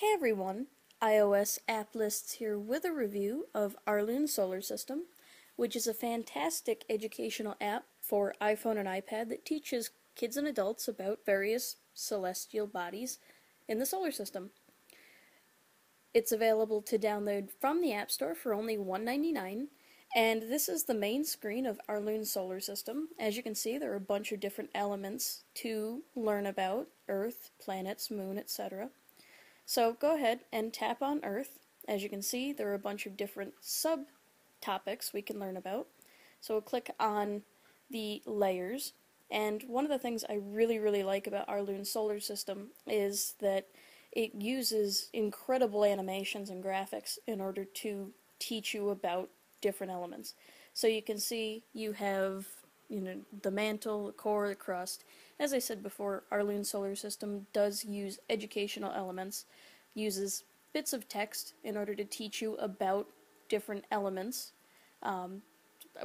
Hey everyone, iOS App Lists here with a review of Arloon Solar System, which is a fantastic educational app for iPhone and iPad that teaches kids and adults about various celestial bodies in the solar system. It's available to download from the App Store for only $1.99, and this is the main screen of Arloon Solar System. As you can see, there are a bunch of different elements to learn about Earth, planets, moon, etc. So go ahead and tap on Earth. As you can see, there are a bunch of different subtopics we can learn about. So we'll click on the layers. And one of the things I really, really like about Arloon solar system is that it uses incredible animations and graphics in order to teach you about different elements. So you can see you have you know the mantle, the core, the crust. As I said before, Arloon solar system does use educational elements, uses bits of text in order to teach you about different elements. Um,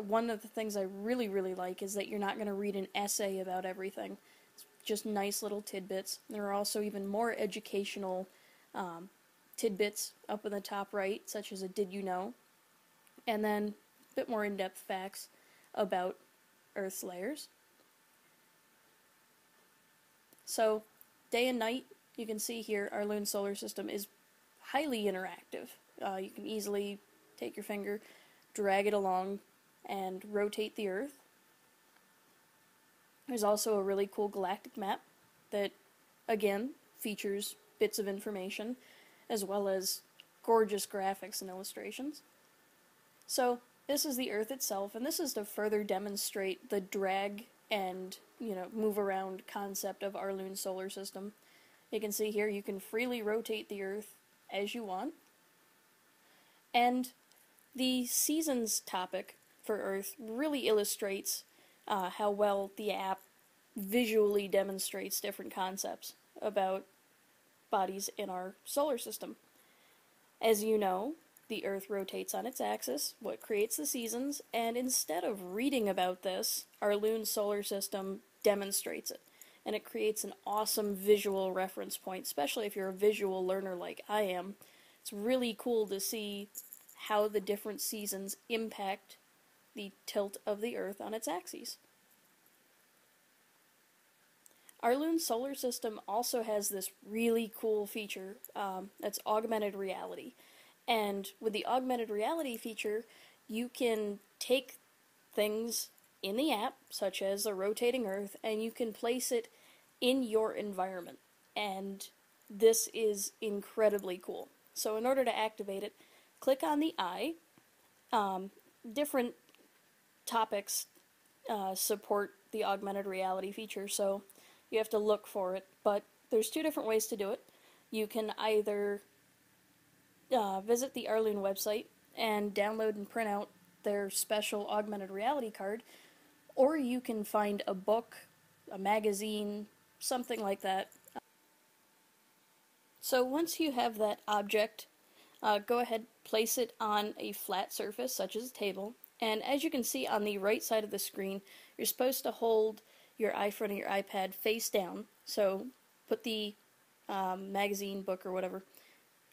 one of the things I really, really like is that you're not going to read an essay about everything. It's just nice little tidbits. There are also even more educational um, tidbits up in the top right, such as a did you know, and then a bit more in-depth facts about Earth's layers. So, day and night, you can see here Arloon solar system is highly interactive. Uh, you can easily take your finger, drag it along, and rotate the Earth. There's also a really cool galactic map that, again, features bits of information as well as gorgeous graphics and illustrations. So, this is the Earth itself, and this is to further demonstrate the drag and, you know, move around concept of Arloon solar system. You can see here you can freely rotate the Earth as you want. And the seasons topic for Earth really illustrates uh, how well the app visually demonstrates different concepts about bodies in our solar system. As you know, the Earth rotates on its axis, what creates the seasons, and instead of reading about this, Arloon solar system demonstrates it. And it creates an awesome visual reference point, especially if you're a visual learner like I am. It's really cool to see how the different seasons impact the tilt of the Earth on its axes. Arloon solar system also has this really cool feature um, that's augmented reality. And with the augmented reality feature, you can take things in the app, such as a rotating Earth, and you can place it in your environment. And this is incredibly cool. So in order to activate it, click on the eye. Um, different topics uh, support the augmented reality feature, so you have to look for it. But there's two different ways to do it. You can either uh, visit the Arloon website and download and print out their special augmented reality card, or you can find a book, a magazine, something like that. So once you have that object, uh, go ahead, place it on a flat surface, such as a table, and as you can see on the right side of the screen, you're supposed to hold your iPhone or your iPad face down. So put the um, magazine, book, or whatever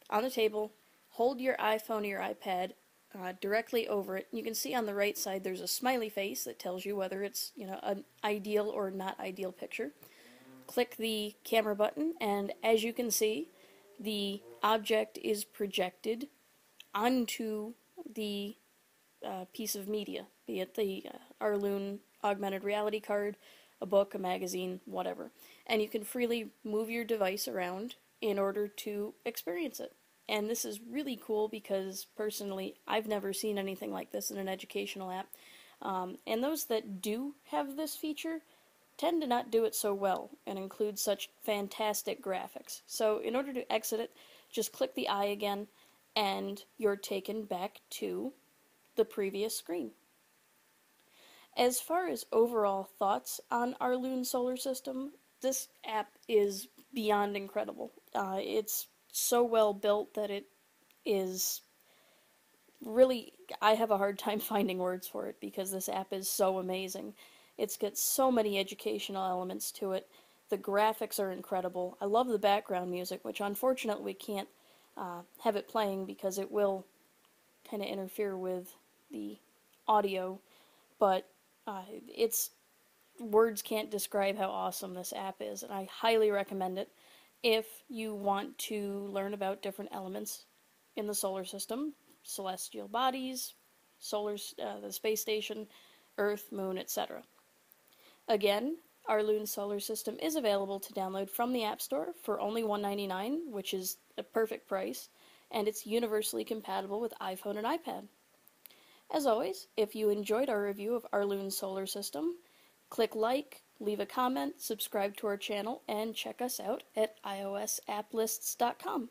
on the table, hold your iPhone or your iPad uh, directly over it. You can see on the right side there's a smiley face that tells you whether it's you know an ideal or not ideal picture. Click the camera button, and as you can see, the object is projected onto the uh, piece of media, be it the uh, Arloon augmented reality card, a book, a magazine, whatever. And you can freely move your device around in order to experience it. And this is really cool because personally, I've never seen anything like this in an educational app. Um, and those that do have this feature tend to not do it so well and include such fantastic graphics. So in order to exit it, just click the eye again and you're taken back to the previous screen. As far as overall thoughts on our Arloon solar system, this app is beyond incredible. Uh, it's so well built that it is really I have a hard time finding words for it because this app is so amazing. It's got so many educational elements to it. The graphics are incredible. I love the background music, which unfortunately we can't uh, have it playing because it will kind of interfere with the audio. But uh, it's words can't describe how awesome this app is, and I highly recommend it if you want to learn about different elements in the solar system, celestial bodies, solar, uh, the space station, Earth, Moon, etc. Again, Arloon Solar System is available to download from the App Store for only $1.99, which is a perfect price, and it's universally compatible with iPhone and iPad. As always, if you enjoyed our review of Arloon Solar System, click like, leave a comment, subscribe to our channel, and check us out at iosapplists.com.